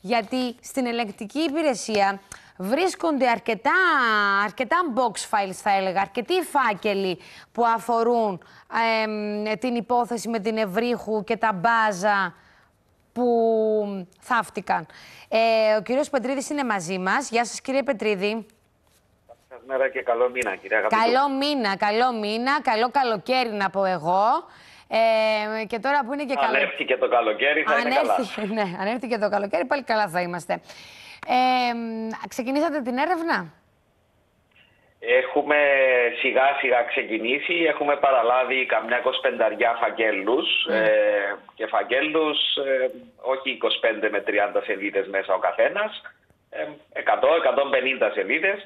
γιατί στην ελεγκτική υπηρεσία βρίσκονται αρκετά, αρκετά box files θα έλεγα, αρκετοί φάκελοι που αφορούν την υπόθεση με την Ευρύχου και τα μπάζα που θαύτηκαν. Ε, ο κύριος Πετρίδης είναι μαζί μας. Γεια σας κύριε Πετρίδη. Καλημέρα και καλό μήνα κύριε Αγαπητού. Καλό μήνα, καλό μήνα, καλό καλοκαίρι να πω εγώ. Ε, και τώρα που είναι και καλό. Ανέφθηκε το καλοκαίρι, θα ανέφθηκε, είναι καλά. Ναι, ανέφθηκε το καλοκαίρι, πάλι καλά θα είμαστε. Ε, ξεκινήσατε την έρευνα; Έχουμε σιγά σιγά ξεκινήσει, έχουμε παραλάβει καμιά 25 φαγγέλους mm. ε, και φαγγέλους ε, όχι 25 με 30 σελίδες μέσα ο καθένας, ε, 100-150 σελίδες.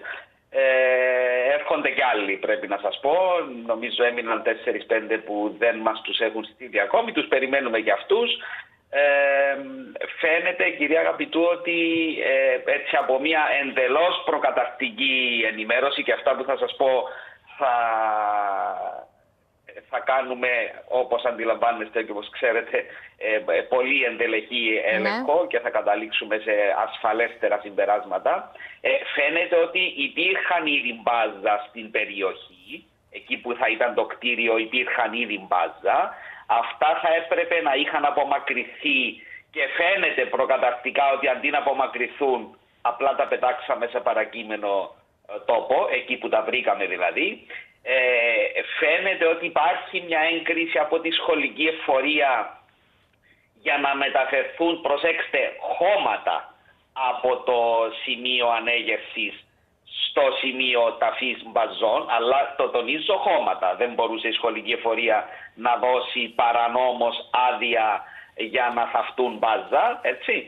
Ε, έρχονται κι άλλοι πρέπει να σας πω. Νομίζω έμειναν 4-5 που δεν μας τους έχουν στείλει ακόμη. Τους περιμένουμε για αυτούς. Ε, φαίνεται κυρία Αγαπητού ότι ε, έτσι από μια εντελώς προκαταρκτική ενημέρωση και αυτά που θα σας πω θα θα κάνουμε, όπως αντιλαμβάνεστε και όπως ξέρετε, ε, ε, πολύ εντελεχή έλεγχο ναι. και θα καταλήξουμε σε ασφαλέστερα συμπεράσματα. Ε, φαίνεται ότι υπήρχαν ήδη μπάζα στην περιοχή, εκεί που θα ήταν το κτίριο υπήρχαν ήδη μπάζα. Αυτά θα έπρεπε να είχαν απομακρυνθεί και φαίνεται προκαταρκτικά ότι αντί να απομακρυνθούν απλά τα πετάξαμε σε παρακείμενο τόπο, εκεί που τα βρήκαμε δηλαδή ε, φαίνεται ότι υπάρχει μια έγκριση από τη σχολική εφορία για να μεταφερθούν, προσέξτε, χώματα από το σημείο ανέγερσης στο σημείο ταφής μπαζών, αλλά το τονίζω χώματα. Δεν μπορούσε η σχολική εφορία να δώσει παρανόμως άδεια για να θαυτούν μπάζα, έτσι.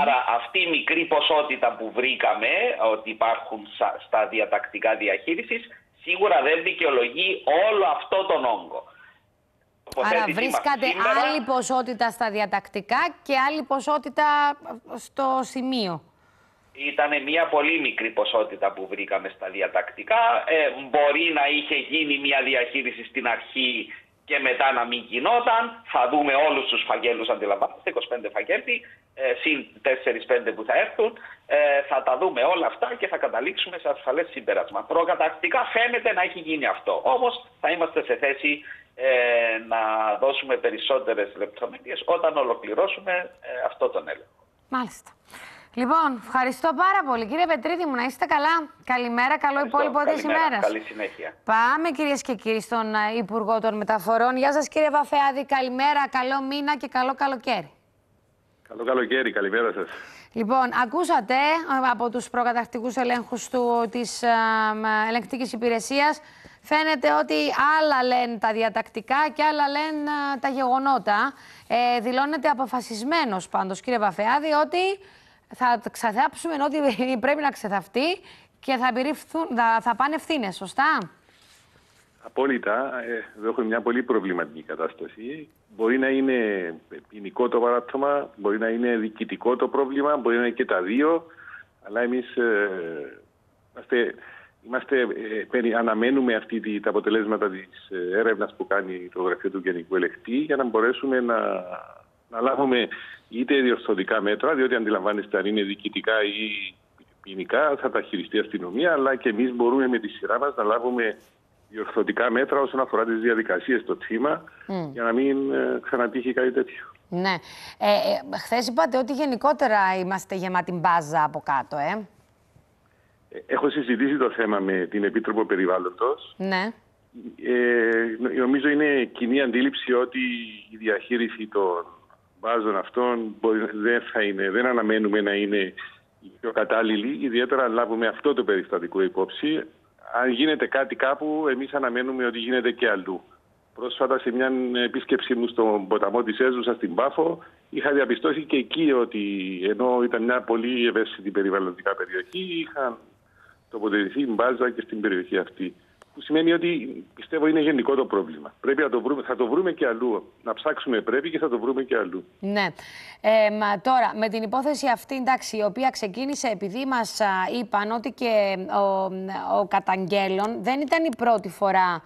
Άρα αυτή η μικρή ποσότητα που βρήκαμε ότι υπάρχουν στα διατακτικά διαχείρισης σίγουρα δεν δικαιολογεί όλο αυτό τον όγκο. Άρα βρίσκατε άλλη ποσότητα στα διατακτικά και άλλη ποσότητα στο σημείο. Ήταν μια πολύ μικρή ποσότητα που βρήκαμε στα διατακτικά. Ε, μπορεί να είχε γίνει μια διαχείριση στην αρχή και μετά να μην γινόταν. Θα δούμε όλους τους φαγγέλους αντιλαμβάνεστε, 25 φαγγέλοι, ε, συν 4-5 που θα έρθουν. Ε, θα τα δούμε όλα αυτά και θα καταλήξουμε σε ασφαλές συμπέρασμα. Προκατακτικά φαίνεται να έχει γίνει αυτό. Όμως θα είμαστε σε θέση ε, να δώσουμε περισσότερες λεπτομέρειες όταν ολοκληρώσουμε ε, αυτό τον έλεγχο. Μάλιστα. Λοιπόν, ευχαριστώ πάρα πολύ. Κύριε Πετρίδη μου, να είστε καλά. Καλημέρα, καλό υπόλοιπο της ημέρας. Καλή συνέχεια. Πάμε, κυρίες και κύριοι, στον ε, Υπουργό των Μεταφορών. Γεια σας, κύριε Βαφεάδη. Καλημέρα, καλό μήνα και καλό καλοκαίρι. Καλό καλοκαίρι, καλημέρα σας. Λοιπόν, ακούσατε ε, από τους προκατακτικούς ελέγχους του, της ε, ελεγκτικής υπηρεσίας φαίνεται ότι άλλα λένε τα διατακτικά και άλλα λένε τα γεγονότα. Ε, δηλώνεται αποφασισμένος πάντως, κύριε Βαφεάδη, ότι θα ξαθάψουμε ότι πρέπει να ξεθαυτεί και θα, θα, θα πάνε ευθύνες, σωστά; Απόλυτα. Ε, έχουμε μια πολύ προβληματική κατάσταση. Μπορεί να είναι ποινικό το παράπτωμα, μπορεί να είναι διοικητικό το πρόβλημα, μπορεί να είναι και τα δύο. Αλλά εμείς ε, είμαστε, είμαστε ε, αναμένουμε αυτή τη, τα αποτελέσματα της ε, έρευνας που κάνει το Γραφείο του Γενικού Ελεκτή για να μπορέσουμε να, να λάβουμε είτε διορθωτικά μέτρα, διότι αντιλαμβάνεστε αν είναι διοικητικά ή ποινικά θα τα χειριστεί η αστυνομία, αλλά και εμείς μπορούμε με τη σειρά μας να λάβουμε διορθωτικά μέτρα όσον αφορά τις διαδικασίες στο θύμα, για να μην ε, ξανατύχει κάτι τέτοιο. Ναι. Ε, ε, Χθες είπατε ότι γενικότερα είμαστε γεμάτοι μπάζα από κάτω, ε. ε. Έχω συζητήσει το θέμα με την Επίτροπο Περιβάλλοντος. Ναι. Ε, νομίζω είναι κοινή αντίληψη ότι η διαχείριση των βάζων αυτών δεν, θα είναι, δεν αναμένουμε να είναι η πιο κατάλληλη, ιδιαίτερα αν λάβουμε αυτό το περιστατικό υπόψη. Αν γίνεται κάτι κάπου, εμείς αναμένουμε ότι γίνεται και αλλού. Πρόσφατα σε μια επίσκεψή μου στον ποταμό της Έζουσας στην Πάφο είχα διαπιστώσει και εκεί ότι ενώ ήταν μια πολύ ευαίσθητη περιβαλλοντικά περιοχή είχαν τοποθετηθεί μπάζα και στην περιοχή αυτή που σημαίνει ότι πιστεύω είναι γενικό το πρόβλημα. Πρέπει να το βρούμε, θα το βρούμε και αλλού. Να ψάξουμε πρέπει και θα το βρούμε και αλλού. Ναι. Ε, μα τώρα, με την υπόθεση αυτή, εντάξει, η οποία ξεκίνησε επειδή μας είπαν ότι και ο, ο καταγγέλων δεν ήταν η πρώτη φορά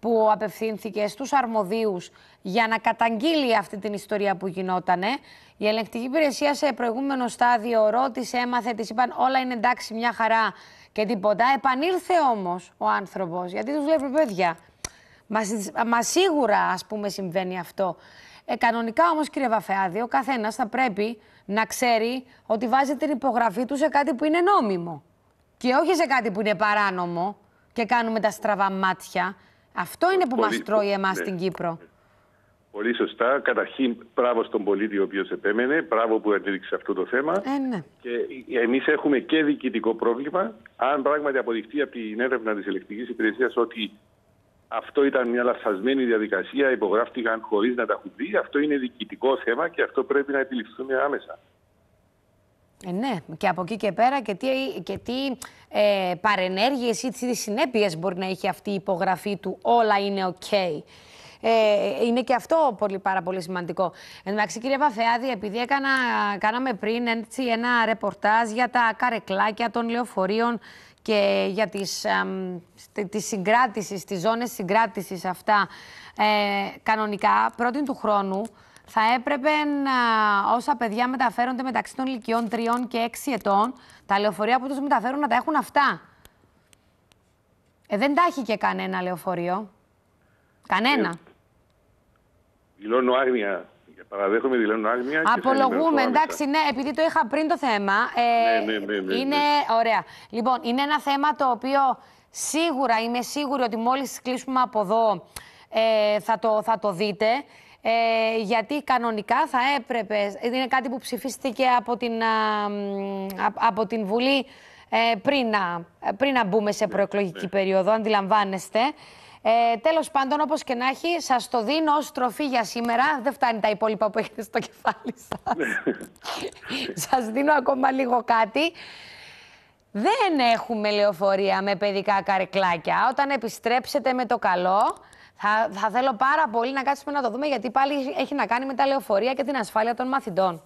που απευθύνθηκε στους αρμοδίους για να καταγγείλει αυτή την ιστορία που γινότανε. Η ελεγκτική υπηρεσία σε προηγούμενο στάδιο ρώτησε, έμαθε, της είπαν όλα είναι εντάξει μια χαρά και τίποτα. Επανήλθε όμως ο άνθρωπος, γιατί τους βλέπει παιδιά. Μας, μας σίγουρα ας πούμε συμβαίνει αυτό. Ε, κανονικά όμως κύριε Βαφεάδη, ο καθένας θα πρέπει να ξέρει ότι βάζει την υπογραφή του σε κάτι που είναι νόμιμο. Και όχι σε κάτι που είναι παράνομο και κάνουμε τα στραβά μάτια. Αυτό είναι που Πολύ... μας τρώει εμάς ναι. στην Κύπρο. Πολύ σωστά. Καταρχήν, μπράβο στον πολίτη ο οποίος επέμενε. Μπράβο που έδειξε αυτό το θέμα. Ε, ναι. Και εμείς έχουμε και διοικητικό πρόβλημα. Αν πράγματι αποδειχτεί από την έρευνα της ελεκτικής υπηρεσίας ότι αυτό ήταν μια λαθασμένη διαδικασία, υπογράφτηκαν χωρίς να τα έχουν δει, αυτό είναι διοικητικό θέμα και αυτό πρέπει να επιληφθούμε άμεσα. Ε, ναι, και από εκεί και πέρα και τι, και τι ε, παρενέργειες ή τι συνέπειες μπορεί να έχει αυτή η υπογραφή του όλα είναι ok. Ε, είναι και αυτό πολύ, πάρα πολύ σημαντικό. Εντάξει, κύριε Βαφεάδη, επειδή έκανα, κάναμε πριν έτσι, ένα ρεπορτάζ για τα καρεκλάκια των λεωφορείων και για τις, ε, τις συγκράτησης, τις ζώνες συγκράτησης αυτά, ε, κανονικά, πρώτην του χρόνου, θα έπρεπε να, όσα παιδιά μεταφέρονται μεταξύ των ηλικιών 3 και 6 ετών, τα λεωφορεία που τους μεταφέρουν να τα έχουν αυτά. Ε, δεν τα έχει και κανένα λεωφορείο. Κανένα. Ε, δηλώνω άγνοια. Παραδέχομαι, δηλώνω άγνοια. Απολογούμε, εντάξει, ναι, επειδή το είχα πριν το θέμα. Ε, ναι, ναι, ναι, ναι, είναι ωραία. Λοιπόν, είναι ένα θέμα το οποίο σίγουρα είμαι σίγουρη ότι μόλις κλείσουμε από εδώ ε, θα, το, θα το δείτε. Ε, γιατί κανονικά θα έπρεπε, είναι κάτι που ψηφίστηκε από την, α, από την Βουλή ε, πριν, να, πριν να μπούμε σε προεκλογική περίοδο, αντιλαμβάνεστε. Ε, τέλος πάντων, όπως και να έχει, σας το δίνω ως τροφή για σήμερα. Δεν φτάνει τα υπόλοιπα που έχετε στο κεφάλι σας. σας δίνω ακόμα λίγο κάτι. Δεν έχουμε λεωφορεία με παιδικά καρεκλάκια. Όταν επιστρέψετε με το καλό, θα, θα θέλω πάρα πολύ να κάτσουμε να το δούμε, γιατί πάλι έχει να κάνει με τα λεωφορεία και την ασφάλεια των μαθητών.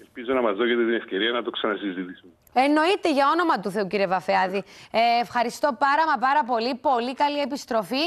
Ελπίζω να μας δώσετε την ευκαιρία να το ξανασυζητήσουμε. Εννοείται για όνομα του Θεού, κύριε Βαφεάδη. Ε, ευχαριστώ πάρα μα πάρα πολύ. Πολύ καλή επιστροφή.